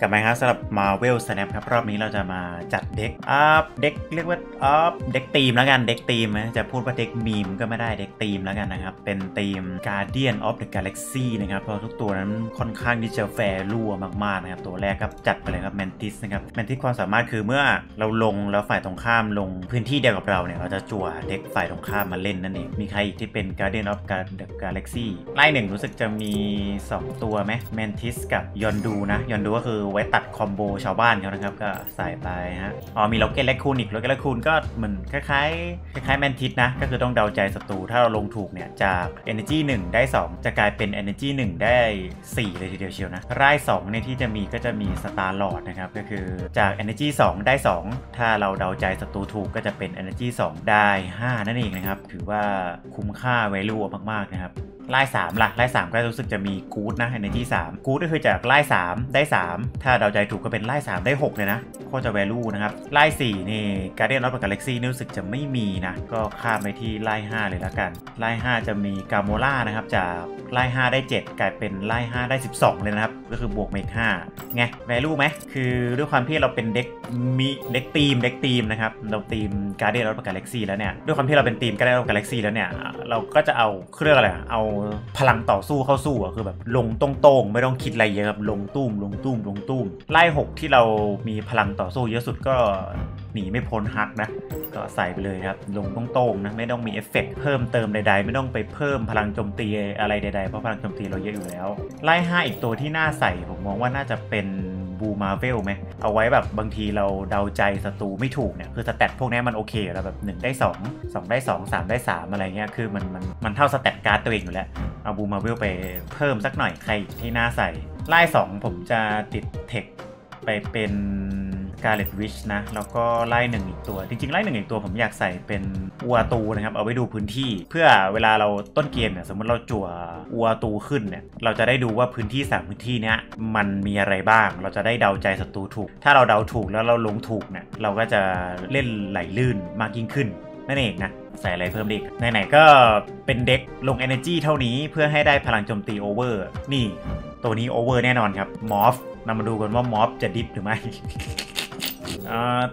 กลับมาครับสำหรับ Marvel Snap ครับ รอบนี้เราจะมาจัดเด็กอ่าเด็กเรียกว่าอ่าเด็กทีมแล้วกันเด็กทีมนะจะพูดว่าเด็กมีมก็ไม่ได้เด็กทีมแล้วกันนะครับ เป็นทีม Guardian of the Galaxy นะครับเพราะทุกตัวนั้นค่อนข้างที่จะแฟร์รั่วมากๆนะครับ ตัวแรกครับจัดไปเลยครับ Mantis นะครับ Mantis ความสามารถคือเมื่อเราลงแล้วฝ่ายตรงข้ามลงพื้นที่เดียวกับเราเนี่ยเราจะจั่วเด็กฝ่ายตรงข้ามมาเล่นนั่นเองมีใครอีกที่เป็น Guardian of the Galaxy ไล่หนึ่งรู้สึกจะมี 2 ตัวไหม Mantis กับ Yondu นะ Yondu ก็คือไว้ตัด combo ชาวบ้านเขานะครับ ก็ใส่ไปฮะอ๋อมี Rocket Raccoon อีก Rocket Raccoon ก็เหมือนคล้ายๆคล้ายๆ Mantis นะ ก็คือต้องเดาใจศัตรูถ้าเราลงถูกเนี่ยจาก Energy 1 ได้ 2 จะกลายเป็น Energy 1 ได้ 4 เลยทีเดียวเชียวนะราย2ในที่จะมีก็จะมี Star Lord นะครับ ก็คือจาก Energy 2 ได้ 2 ถ้าเราเดาใจศัตรูถูกก็จะเป็น Energy 2 ได้ 5 นั่นเองนะครับ ถือว่าคุ้มค่า value มากๆนะครับ ไล่3ล่ะไล่3ก็รู้สึกจะมีกู๊ดนะ Energy 3กู๊ดก็คือจากไล่3ได้3ถ้าเดาใจถูกก็เป็นไล่3ได้6เลยนะโคตรจะ value นะครับไล่4นี่ Guardian of the Galaxy นี่รู้สึกจะไม่มีนะก็ข้ามไปที่ไล่5เลยแล้วกันไล่5จะมีกาโมล่านะครับจากไล่5ได้7กลายเป็นไล่5ได้12เลยนะครับก็คือบวกเมก5ไง value ไหมคือด้วยความที่เราเป็นเด็กมี deck ทีม deck ทีมนะครับเราทีม Guardian of the Galaxy แล้วเนี่ยด้วยความที่เราเป็นทีม Guardian of the Galaxy แล้วเนี่ยเราก็จะเอาเครื่องอะไรเอาพลังต่อสู้เข้าสู้อะคือแบบลงตรงๆ ไม่ต้องคิดอะไรเยอะครับลงตุ้มลงตุ้มลงตุ้มไล่6ที่เรามีพลังต่อสู้เยอะสุดก็หนีไม่พ้นฮักนะ ก็ใส่ไปเลยครับ ลงตรงๆนะไม่ต้องมีเอฟเฟกต์เพิ่มเติมใดๆ ไม่ต้องไปเพิ่มพลังโจมตีอะไรใดๆเพราะพลังโจมตีเราเยอะอยู่แล้ว ไล่5อีกตัวที่น่าใส่ผมมองว่าน่าจะเป็น Blue Marvel ไหมเอาไว้แบบบางทีเราเดาใจศัตรูไม่ถูกเนี่ยคือ stat พวกนี้มันโอเคแล้วแบบ 1 ได้ 2 2 ได้ 2 3 ได้ 3 อะไรเงี้ยคือมันมันมันเท่า stat การ์ดตัวเองอยู่แล้ว เอา Blue Marvel ไปเพิ่มสักหน่อยใครที่น่าใส่ไล่2ผมจะติดเทคไปเป็น Scarlet Witch นะ แล้วก็ไล่หนึ่งอีกตัว จริงๆ ไล่หนึ่งอีกตัวผมอยากใส่เป็น Uatu นะครับ เอาไว้ดูพื้นที่ เพื่อเวลาเราต้นเกมเนี่ย สมมติเราจั่วUatu ขึ้นเนี่ย เราจะได้ดูว่าพื้นที่สามพื้นที่เนี้ยมันมีอะไรบ้าง เราจะได้เดาใจศัตรูถูก ถ้าเราเดาถูกแล้วเราลงถูกเนี่ย เราก็จะเล่นไหลลื่นมากยิ่งขึ้น นั่นเองนะใส่อะไรเพิ่มดีไหนๆก็เป็น deck ลง Energy เท่านี้เพื่อให้ได้พลังโจมตี over นี่ ตัวนี้ over แน่นอนครับมอฟนำมาดูกันว่ามอฟจะ diff หรือไม่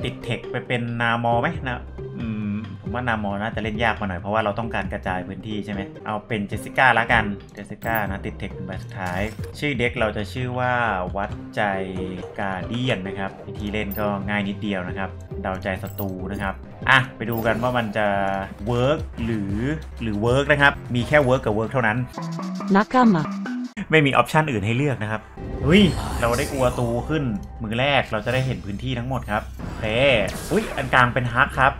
ติด tech ไปเป็น Namor ไหมนะอืมผมว่า Namor น่าจะเล่นยากมาหน่อยเพราะว่าเราต้องการกระจายพื้นที่ใช่ไหมเอาเป็นเจสสิก้าละกัน เจสสิก้านะติด tech เป็นใบสุดท้าย ชื่อ deck เราจะชื่อว่าวัดใจ Guardian นะครับวิธีเล่นก็ง่ายนิดเดียวนะครับ เดาใจศัตรูนะครับ อะ ไปดูกันว่ามันจะ work หรือหรือ work นะครับ มีแค่ work กับ work เท่านั้น ไม่มี option อื่นให้เลือกนะครับ เฮ้ย เราได้ Uatu ขึ้น มือแรกเราจะได้เห็นพื้นที่ทั้งหมดครับเฮ้อุ้ยอันกลางเป็นฮักครับ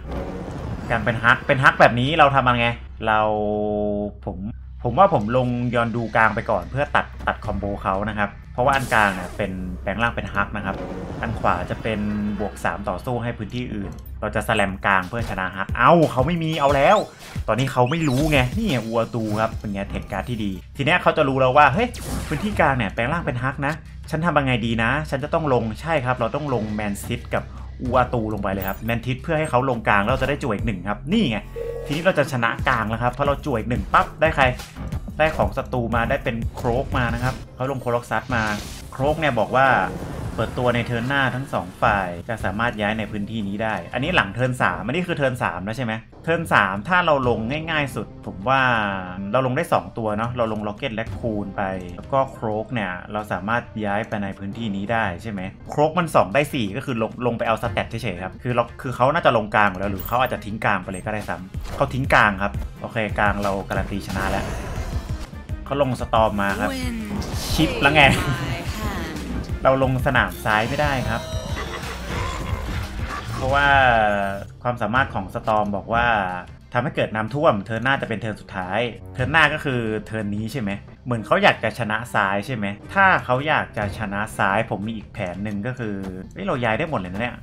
กลางเป็นฮัก เป็นฮักแบบนี้เราทำยังไง เราผม ผมว่าผมลง Yondu กลางไปก่อนเพื่อตัดตัด combo เขานะครับ เพราะว่าอันกลางเนี่ยเป็นแปลงร่างเป็นฮักนะครับ อันขวาจะเป็นบวก 3 ต่อสู้ให้พื้นที่อื่น เราจะ slam กลางเพื่อชนะฮัก เอ้าเขาไม่มีเอาแล้ว ตอนนี้เขาไม่รู้ไง นี่ไง Uatu ครับ เป็นไง tech การ์ดที่ดี ทีนี้เขาจะรู้แล้วว่า เฮ้ย พื้นที่กลางเนี่ยแปลงร่างเป็นฮักนะ ฉันทำยังไงดีนะ ฉันจะต้องลง ใช่ครับ เราต้องลง Mantis กับ Uatu ลงไปเลยครับ Mantis เพื่อให้เขาลงกลางเราจะได้จวอีกหนึ่งครับ นี่ไง ทีนี้เราจะชนะกลางแล้วครับเพราะเราจวอีกหนึ่งปั๊บได้ใคร ได้ของศัตรูมาได้เป็น Cloak มานะครับเขาลง Cloak ซัดมา Cloak เนี่ยบอกว่าเปิดตัวใน turn หน้าทั้ง 2 ฝ่ายจะสามารถย้ายในพื้นที่นี้ได้ อันนี้หลัง turn 3อันนี้คือ turn 3แล้วใช่ไหม turn 3ถ้าเราลงง่ายๆสุด ผมว่าเราลงได้ 2 ตัวเนาะเราลงล็อกเก็ตและคูนไป แล้วก็โครกเนี่ยเราสามารถย้ายไปในพื้นที่นี้ได้ใช่ไหมโครกมัน 2 ได้ 4 ก็คือลงลงไปเอาสแตทเฉยๆครับคือเราคือเขาน่าจะลงกลางแล้วหรือเขาอาจจะทิ้งกลางไปเลยก็ได้ซ้ำเขาทิ้งกลางครับโอเคกลางเราการันตีชนะแล้ว เขาลงสตอมมาครับ ชิปแล้วไง เราลงสนามซ้ายไม่ได้ครับ เพราะว่าความสามารถของ Storm บอกว่าทำให้เกิดน้ำท่วม turn หน้าจะเป็น turn สุดท้าย turn หน้าก็คือ turn นี้ใช่ไหม เหมือนเขาอยากจะชนะซ้ายใช่ไหม ถ้าเขาอยากจะชนะซ้ายผมมีอีกแผนหนึ่งก็คือเฮ้ยเราย้ายได้หมดเลยนะเนี่ย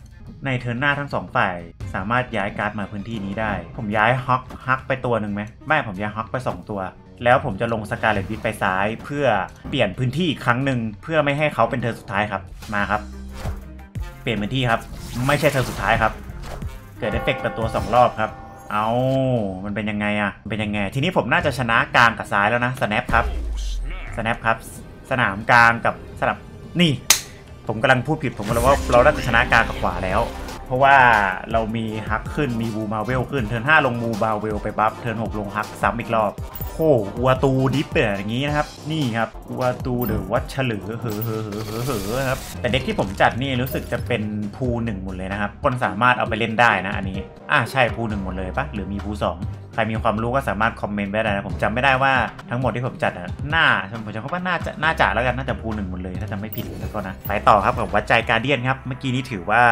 ใน turn หน้าทั้งสองฝ่ายสามารถย้ายการ์ดมาพื้นที่นี้ได้ ผมย้ายฮอกฮักไปตัวหนึ่งไหมไม่ผมย้ายฮอกไป 2 ตัว แล้วผมจะลง Scarlet Witch ไปซ้าย เพื่อเปลี่ยนพื้นที่อีกครั้งหนึ่งเพื่อไม่ให้เขาเป็น turn สุดท้ายครับมาครับ เปลี่ยนพื้นที่ครับ ไม่ใช่ turn สุดท้ายครับ เกิดเอฟเฟกต์ต่อตัว2รอบครับ เอามันเป็นยังไงอะเป็นยังไง ทีนี้ผมน่าจะชนะกลางกับซ้ายแล้วนะ snap ครับ snap ครับ สนามกลางกับสนับนี่ ผมกำลังพูดผิดผมก็เลยว่าเราน่าจะชนะกลางกับขวาแล้ว เพราะว่าเรามีฮักขึ้นมี Blue Marvel ขึ้น turn 5ลง Blue Marvel ไป buff turn 6ลงฮักซ้ำอีกรอบโอ้ Uatu diff เป็นอย่างนี้นะครับ นี่ครับ Uatu The Watcher เหอเหอเหอเหอเหอครับแต่ deck ที่ผมจัดนี่รู้สึกจะเป็นpool หนึ่งหมดเลยนะครับคนสามารถเอาไปเล่นได้นะอันนี้อ่าใช่ภูหนึ่งหมดเลยปะหรือมีภูสอง ใครมีความรู้ก็สามารถคอมเมนต์ไว้ได้นะผมจำไม่ได้ว่าทั้งหมดที่ผมจัดอะหน้าผมจะเขาว่าน่าจะน่าจะแล้วกันน่าจะ pool หนึ่งหมดเลยถ้าจำไม่ผิดแล้วก็นะไปต่อครับกับวัดใจ Guardian ครับเมื่อกี้นี้ถือว่า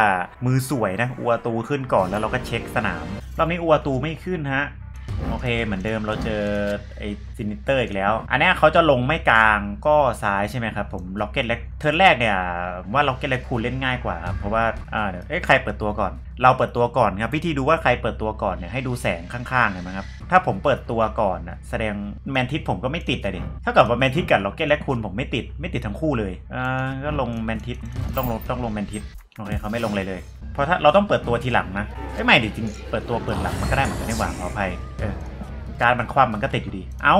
มือสวยนะ Uatu ขึ้นก่อนแล้วเราก็เช็คสนามรอบนี้ Uatu ไม่ขึ้นฮะ โอเคเหมือนเดิมเราเจอไอ้ Sinister อีกแล้ว อันนี้เขาจะลงไม่กลางก็ซ้ายใช่ไหมครับผม Rocket Rac turn แรกเนี่ยว่า Rocket Raccoon เล่นง่ายกว่าครับเพราะว่าอ่าเดี๋ยวเอ๊ะใครเปิดตัวก่อน เราเปิดตัวก่อนครับวิธีดูว่าใครเปิดตัวก่อนเนี่ยให้ดูแสงข้างๆเห็นไหมครับถ้าผมเปิดตัวก่อนนะแสดง Mantis ผมก็ไม่ติดแต่ deck ถ้าเกิดว่า Mantis กับ Rocket Raccoon ผมไม่ติดไม่ติดทั้งคู่เลยอ่าก็ลง Mantis ต้องลงต้องลง Mantis โอเคเขาไม่ลงเลยเลย เพราะถ้าเราต้องเปิดตัวทีหลังนะเอ้ยไม่ดิจริงเปิดตัวเปิดหลังมันก็ได้เหมือนกันในหว่าขออภัยเออการ์ดมันคว่ำมันก็ติดอยู่ดี เอ้า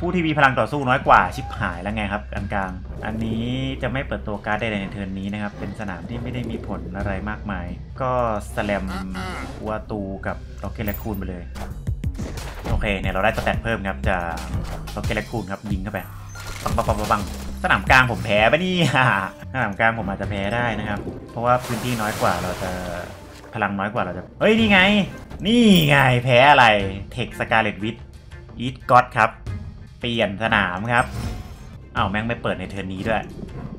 ผู้ที่มีพลังต่อสู้น้อยกว่าชิบหายแล้วไงครับอันกลาง อันนี้จะไม่เปิดตัวการ์ดใดใน turn นี้นะครับ เป็นสนามที่ไม่ได้มีผลอะไรมากมาย ก็ slam Uatu กับ Rocket Raccoon ไปเลย โอเคเนี่ยเราได้ stat เพิ่มครับจาก Rocket Raccoon ครับยิงเข้าไปปังปังปังปัง สนามกลางผมแพ้ปะนี่สนามกลางผมอาจจะแพ้ได้นะครับ เพราะว่าพื้นที่น้อยกว่าเราจะพลังน้อยกว่าเราจะ เฮ้ยนี่ไง นี่ไงแพ้อะไร tech Scarlet Witch it's good ครับ เปลี่ยนสนามครับอ้าวแม่งไม่เปิดใน turn นี้ด้วย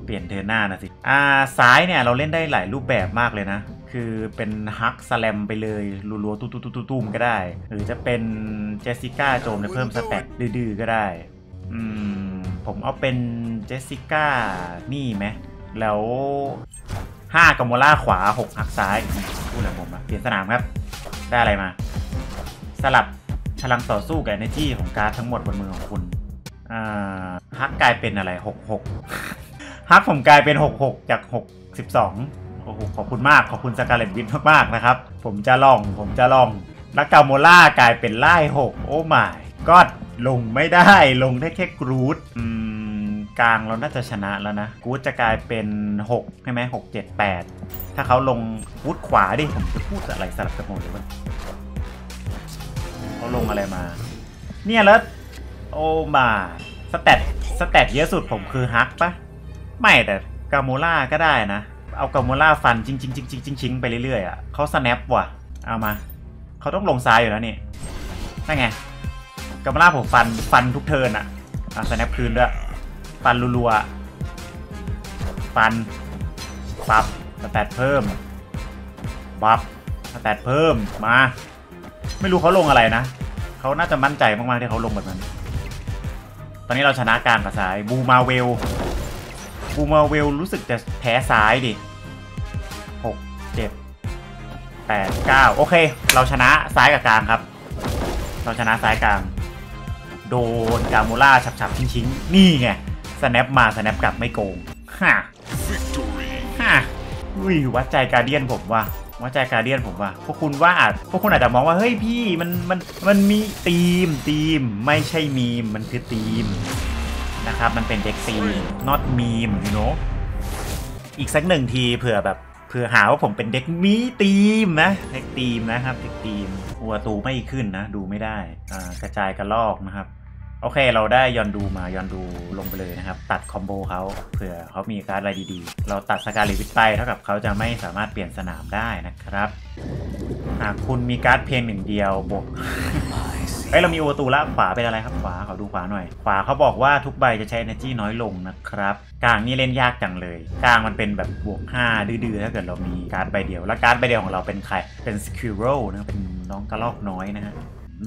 เปลี่ยน turn หน้านะสิ อ่าซ้ายเนี่ยเราเล่นได้หลายรูปแบบมากเลยนะ คือเป็น Hulk slam ไปเลยรัวๆตุ้มๆๆๆก็ได้ หรือจะเป็น Jessica Jones เพิ่ม stat ดื้อๆก็ได้ อืม ผมเอาเป็นเจสสิก้านี่ไหมแล้ว5กัมโมล่าขวา6ฮักซ้ายพูดอะไรผมอะเปลี่ยนสนามครับ ได้อะไรมา สลับพลังต่อสู้กับ energy ของการ์ดทั้งหมดบนมือของคุณฮักกลายเป็นอะไร 66ฮักผมกลายเป็น 66 จาก 62 โอ้โห ขอบคุณมาก ขอบคุณสกาเลตวินมาก ๆ นะครับ ผมจะลอง ผมจะลองล้วกาโมล่ากลายเป็นไล่ 6 โอ้ไม่ก็ลงไม่ได้ ลงได้แค่กรูดอืม กลางเราน่าจะชนะแล้วนะ กูดจะกลายเป็น 6 ใช่ไหม6 7 8ถ้าเขาลงวูดขวาดิ ผมจะพูดอะไรสลับกันหมดเลยวะเขาลงอะไรมา เนี่ยแล้ว โอ้มาสแตทสแตทเยอะสุดผมคือฮักปะไม่แต่กาโมล่าก็ได้นะ เอากาโมล่าฟันจริงจริงจริงจริงจริงจริงไปเรื่อยๆอะเขาสแนปว่ะ เอามา เขาต้องลงซ้ายอยู่แล้วนี่นั่นไง Gamora ผมฟันฟันทุก turn อะอะ snap คืนด้วย ฟันรัวๆฟันปับ stat เพิ่มบับ stat เพิ่มมา ไม่รู้เขาลงอะไรนะเขาน่าจะมั่นใจมากๆที่เขาลงแบบนั้น ตอนนี้เราชนะกลางกับซ้าย Blue Marvel Blue Marvel รู้สึกจะแพ้ซ้ายดิหกเจ็ดแปดเก้าโอเค เราชนะซ้ายกับกลางครับ เราชนะซ้ายกลาง โดนกาโมล่าฉับๆ ชิงๆ นี่ไง สแนปมาสแนปกลับไม่โกงฮ่าฮ่าอุ้ยวัดใจการเดียนผมว่ะว่าใจการเดียนผมว่า พวกคุณว่าอาจพวกคุณอาจจะมองว่า เฮ้ยพี่มันมันมันมีธีมธีมไม่ใช่มีม มันคือธีมนะครับ มันเป็นเด็กธีม not meme you know อีกสักหนึ่งทีเผื่อแบบเผื่อหาว่าผมเป็นเด็กมีธีมนะเด็กธีมนะครับเด็กธีมหัวตูไม่ขึ้นนะ ดูไม่ได้กระจายกระลอกนะครับ โอเค เราได้ยอนดูมายอนดูลงไปเลยนะครับ ตัดคอมโบเขาเผื่อเขามีการ์ดอะไรดีๆ เราตัดสกาลิวิทไปเท่ากับเขาจะไม่สามารถเปลี่ยนสนามได้นะครับหากคุณมีการ์ดเพียงหนึ่งเดียวบวกเอ้ยเรามีโอตูละขวาเป็นอะไรครับขวาขอดูขวาหน่อย ขวาเขาบอกว่าทุกใบจะใช้ energy น้อยลงนะครับกลางนี่เล่นยากจังเลยกลางมันเป็นแบบบวก 5 ดื้อๆถ้าเกิดเรามีการ์ดใบเดียว แล้วการ์ดใบเดียวของเราเป็นใครเป็น Squirrel นะเป็นน้องกระรอกน้อยนะฮะ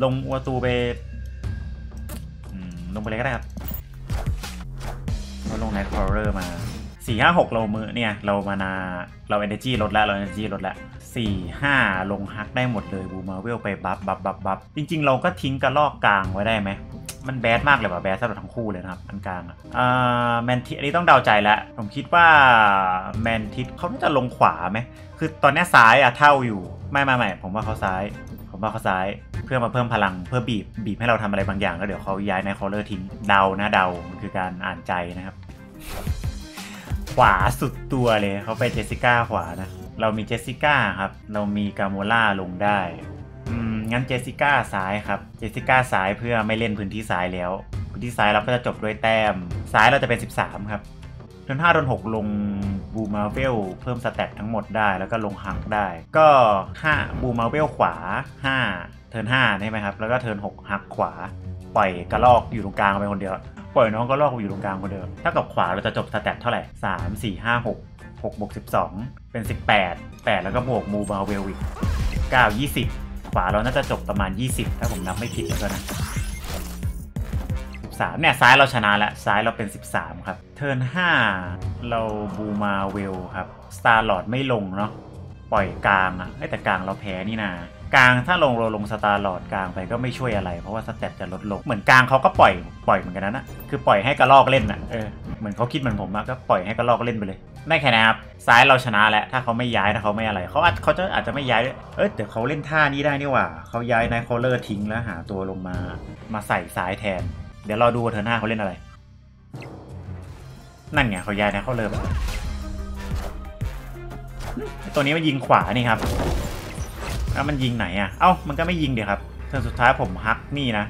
ลงโอตูไป ลงไปเลยก็ได้ครับเราลง Night Crawler มา4 5 6เรามือเนี่ย เรามานาเรา energy ลดแล้วเรา energy ลดแล้วสี่ห้าลงฮักได้หมดเลยบูมาเวลไปบัฟบัฟบัฟบัฟจริง ๆ เราก็ทิ้งกระลอกกลางไว้ได้ไหมมัน bad มากเลยว่ะ bad สำหรับทั้งคู่เลยนะครับอันกลางอะอ่า Mantis อันนี้ต้องเดาใจแล้ว ผมคิดว่า Mantis เขาน่าจะลงขวาไหมคือตอนนี้ซ้ายอะเท่าอยู่ ไม่ไม่ไม่ผมว่าเขาซ้าย ผมว่าเขาซ้ายเพื่อมาเพิ่มพลังเพื่อบีบบีบให้เราทำอะไรบางอย่าง แล้วเดี๋ยวเขาย้าย Nightcrawler ทิ้งเดานะเดามันคือการอ่านใจนะครับ ขวาสุดตัวเลยเขาไปเจสสิก้าขวานะ เรามีเจสสิก้าครับ เรามี Gamora ลงได้อืมงั้นเจสสิก้าซ้ายครับ เจสสิก้าซ้ายเพื่อไม่เล่นพื้นที่ซ้ายแล้ว พื้นที่ซ้ายเราก็จะจบด้วยแต้ม ซ้ายเราจะเป็น 13 ครับ turn 5 turn 6ลง Blue Marvel เพิ่ม stat ทั้งหมดได้แล้วก็ลงฮังได้ ก็5 Blue Marvel ขวา 5 turn 5ใช่ไหมครับ แล้วก็ turn 6หักขวา ปล่อยกระรอกอยู่ตรงกลางไปคนเดียว ปล่อยน้องกระรอกอยู่ตรงกลางคนเดียวถ้ากับขวาเราจะจบ stat เท่าไหร่ 3 4 5 6 6บวก12 เป็น 18 8 แล้วก็บวก Blue Marvel อีก9 20 ขวาเราน่าจะจบประมาณ 20 ถ้าผมนับไม่ผิดแล้วนะ 13 เนี่ย ซ้ายเราชนะแล้ว ซ้ายเราเป็น 13 ครับ turn 5 เรา Blue Marvel ครับ Star-Lord ไม่ลงเนาะปล่อยกลางอะแต่กลางเราแพ้นี่นากลางถ้าลงเราลง Star-Lord กลางไปก็ไม่ช่วยอะไร เพราะว่า stat จะลดลง เหมือนกลางเขาก็ปล่อยปล่อยเหมือนกันนะนะคือปล่อยให้กระรอกเล่นอะเออเหมือนเขาคิดเหมือนผมอะก็ปล่อยให้กระรอกเล่นไปเลยได้แค่นะครับซ้ายเราชนะแล้วถ้าเขาไม่ย้ายถ้าเขาไม่อะไรเขาอาจเขาจะอาจจะไม่ย้ายด้วยเอ้ยแต่เขาเล่นท่านี้ได้นี่หว่าเขาย้าย Nightcrawler ทิ้งแล้วหาตัวลงมามาใส่ซ้ายแทน เดี๋ยวรอดูเธอหน้าเขาเล่นอะไร นั่นไงเขาย้ายนะเขาเริ่มตัวนี้มันยิงขวานี่ครับ แล้วมันยิงไหนอะ เอ้า มันก็ไม่ยิงเดี๋ยวครับ turn สุดท้ายผมฮักนี่นะ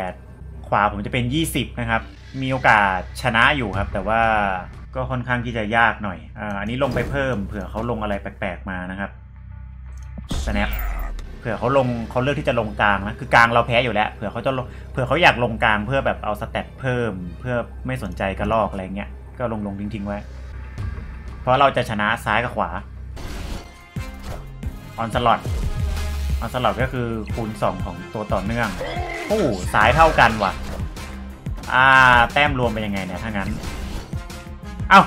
8ขวาผมจะเป็น 20 นะครับ มีโอกาสชนะอยู่ครับ แต่ว่าก็ค่อนข้างที่จะยากหน่อยอ่าอันนี้ลงไปเพิ่มเผื่อเขาลงอะไรแปลกๆมานะครับ snap เผื่อเขาลงเขาเลือกที่จะลงกลางนะคือกลางเราแพ้อยู่แล้วเผื่อเขาจะลงเผื่อเขาอยากลงกลางเพื่อแบบเอา stat เพิ่ม เพื่อไม่สนใจกระรอกอะไรเงี้ยก็ลงลงทิ้งๆไว้ เพราะเราจะชนะซ้ายกับขวา Onslaughtออนสล็อตก็คือคูณ 2 ของตัวต่อเนื่องโอ้ซ้ายเท่ากันว่ะ อ่า แต้มรวมเป็นยังไงเนี่ยถ้างั้น เอ้า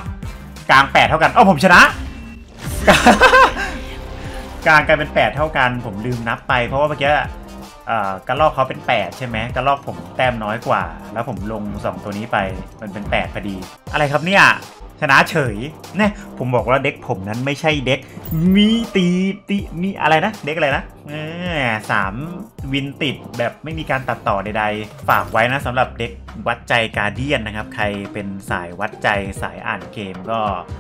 กลาง8เท่ากันเอ้าผมชนะ กลางกลายเป็น 8 เท่ากัน ผมลืมนับไป เพราะว่าเมื่อกี้กระลอกเขาเป็น 8 ใช่ไหมกระลอกผมแต้มน้อยกว่า แล้วผมลง 2 ตัวนี้ไปมันเป็น 8 พอดี อะไรครับเนี่ยชนะเฉยเนี่ยผมบอกว่าเด็กผมนั้นไม่ใช่เด็กมีตีตีมีอะไรนะ เด็กอะไรนะสาม วินติดแบบไม่มีการตัดต่อใดๆ ฝากไว้นะสำหรับเด็กวัดใจการเดียนนะครับ ใครเป็นสายวัดใจสายอ่านเกมก็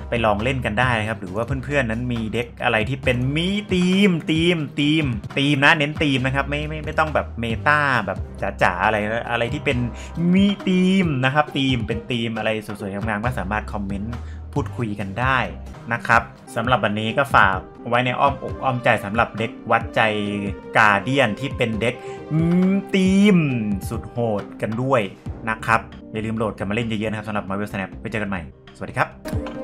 ไปลองเล่นกันได้นะครับ หรือว่าเพื่อนๆนั้นมีเด็กอะไรที่เป็นมีทีมทีมทีมทีมนะเน้นทีมนะครับไม่ไม่ไม่ต้องแบบเมตาแบบจ๋าๆอะไรอะไรที่เป็นมีทีมนะครับทีมเป็นทีมอะไรสวยๆงามๆก็สามารถคอมเมนต์ พูดคุยกันได้นะครับสำหรับวันนี้ก็ฝากไว้ในอ้อมอกอ้อมใจสำหรับเด็กวัดใจกาเดียนที่เป็นเด็กตีมสุดโหดกันด้วยนะครับ อย่าลืมโหลดกันมาเล่นเยอะๆนะครับสำหรับ Marvel Snap ไปเจอกันใหม่ สวัสดีครับ